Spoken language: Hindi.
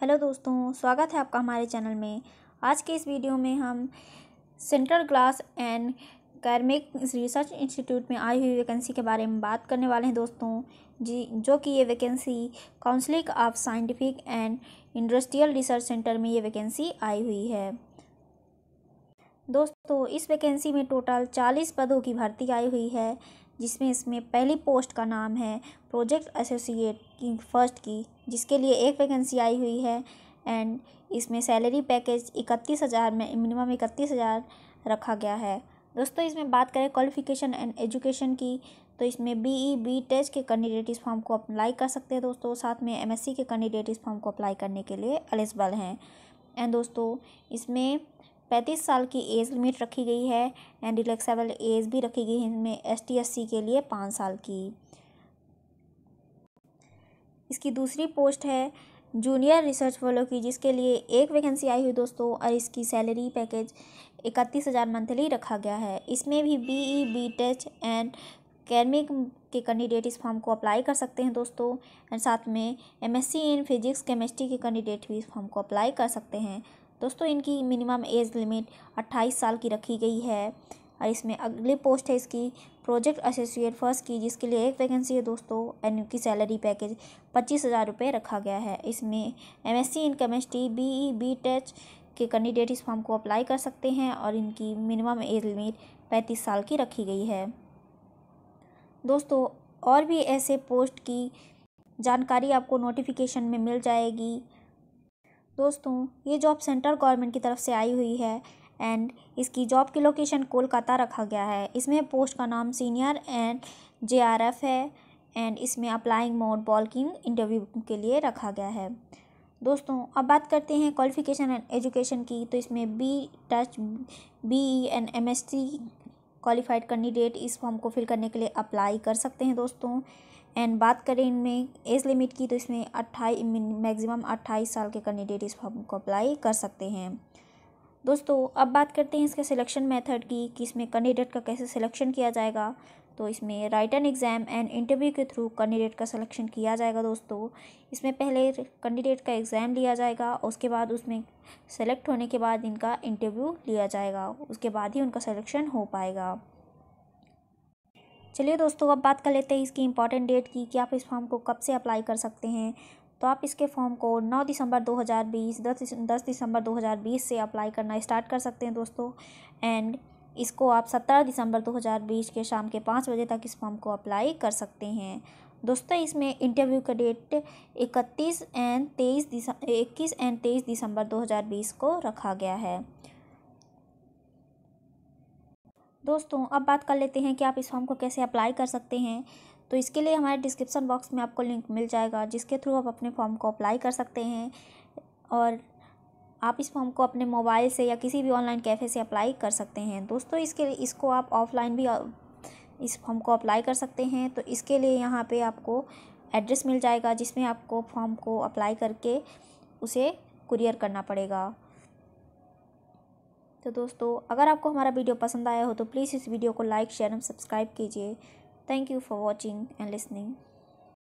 हेलो दोस्तों, स्वागत है आपका हमारे चैनल में। आज के इस वीडियो में हम central glass and ceramic research institute में आई हुई वैकेंसी के बारे में बात करने वाले हैं दोस्तों, जी, जो कि ये vacancy counselling of scientific and industrial research centre में ये वैकेंसी आई हुई है। दोस्तों, इस वैकेंसी में टोटल चालीस पदों की भर्ती आई हुई है। जिसमें इसमें पहली पोस्ट का नाम है प्रोजेक्ट एसोसिएट की फ़र्स्ट की, जिसके लिए एक वैकेंसी आई हुई है। एंड इसमें सैलरी पैकेज इकतीस हज़ार में, मिनिमम इकतीस हज़ार रखा गया है। दोस्तों, इसमें बात करें क्वालिफिकेशन एंड एजुकेशन की तो इसमें बी ई बी टेस्ट के कैंडिडेट इस फॉर्म को अप्लाई कर सकते हैं दोस्तों। साथ में एम एस सी के कैंडिडेट इस फॉर्म को अप्लाई करने के लिए एलिजिबल हैं। एंड दोस्तों, इसमें पैंतीस साल की एज लिमिट रखी गई है एंड रिलैक्सेबल एज भी रखी गई है इनमें एस टी एस सी के लिए पाँच साल की। इसकी दूसरी पोस्ट है जूनियर रिसर्च फेलो की, जिसके लिए एक वैकेंसी आई हुई दोस्तों और इसकी सैलरी पैकेज इकतीस हज़ार मंथली रखा गया है। इसमें भी B E B tech and ceramic के कैंडिडेट इस फॉर्म को अप्लाई कर सकते हैं दोस्तों एंड साथ में M S C in physics chemistry के कैंडिडेट भी इस फॉर्म को अप्लाई कर सकते हैं। दोस्तों, इनकी मिनिमम एज लिमिट अट्ठाईस साल की रखी गई है। और इसमें अगली पोस्ट है इसकी प्रोजेक्ट एसोसिएट फ़र्स्ट की, जिसके लिए एक वैकेंसी है दोस्तों एंड इनकी सैलरी पैकेज पच्चीस हज़ार रुपये रखा गया है। इसमें M S C in chemistry B E B tech के कैंडिडेट इस फॉर्म को अप्लाई कर सकते हैं, और इनकी मिनिमम एज लिमिट पैंतीस साल की रखी गई है। दोस्तों, और भी ऐसे पोस्ट की जानकारी आपको नोटिफिकेशन में मिल जाएगी। दोस्तों, ये जॉब सेंट्रल गवर्नमेंट की तरफ़ से आई हुई है एंड इसकी जॉब की लोकेशन कोलकाता रखा गया है। इसमें पोस्ट का नाम सीनियर एंड जेआरएफ है एंड इसमें अप्लाइंग मोड बॉल्किंग इंटरव्यू के लिए रखा गया है। दोस्तों, अब बात करते हैं क्वालिफिकेशन एंड एजुकेशन की। तो इसमें B tech, B E and M S C qualified candidate इस फॉर्म को फिल करने के लिए अप्लाई कर सकते हैं दोस्तों। एंड बात करें इनमें एज लिमिट की तो इसमें अट्ठाईस मैक्सिमम अट्ठाईस साल के कैंडिडेट इस फॉर्म को अप्लाई कर सकते हैं। दोस्तों, अब बात करते हैं इसके सिलेक्शन मेथड की, कि इसमें कैंडिडेट का कैसे सिलेक्शन किया जाएगा। तो इसमें राइटन एग्ज़ाम एंड इंटरव्यू के थ्रू कैंडिडेट का सिलेक्शन किया जाएगा दोस्तों। इसमें पहले कैंडिडेट का एग्ज़ाम लिया जाएगा, उसके बाद उसमें सेलेक्ट होने के बाद इनका इंटरव्यू लिया जाएगा। उसके बाद ही उनका सिलेक्शन हो पाएगा। चलिए दोस्तों, अब बात कर लेते हैं इसकी इंपॉर्टेंट डेट की कि आप इस फॉर्म को कब से अप्लाई कर सकते हैं। तो आप इसके फॉर्म को 9 दिसंबर 2020 10 दस दिसंबर 2020 से अप्लाई करना स्टार्ट कर सकते हैं दोस्तों। एंड इसको आप 17 दिसंबर 2020 के शाम के पाँच बजे तक इस फॉर्म को अप्लाई कर सकते हैं। दोस्तों, इसमें इंटरव्यू का डेट इकतीस एंड तेईस दिसंबर इक्कीस एंड तेईस दिसंबर 2020 को रखा गया है। दोस्तों, अब बात कर लेते हैं कि आप इस फॉर्म को कैसे अप्लाई कर सकते हैं। तो इसके लिए हमारे डिस्क्रिप्सन बॉक्स में आपको लिंक मिल जाएगा, जिसके थ्रू आप अपने फॉर्म को अप्लाई कर सकते हैं। और आप इस फॉर्म को अपने मोबाइल से या किसी भी ऑनलाइन कैफ़े से अप्लाई कर सकते हैं। दोस्तों, इसके लिए, इसको आप ऑफलाइन भी, इस फॉर्म को अप्लाई कर सकते हैं। तो इसके लिए यहाँ पे आपको एड्रेस मिल जाएगा, जिसमें आपको फॉर्म को अप्लाई करके उसे कुरियर करना पड़ेगा। तो दोस्तों, अगर आपको हमारा वीडियो पसंद आया हो तो प्लीज़ इस वीडियो को लाइक, शेयर एंड सब्सक्राइब कीजिए। Thank you for watching and listening.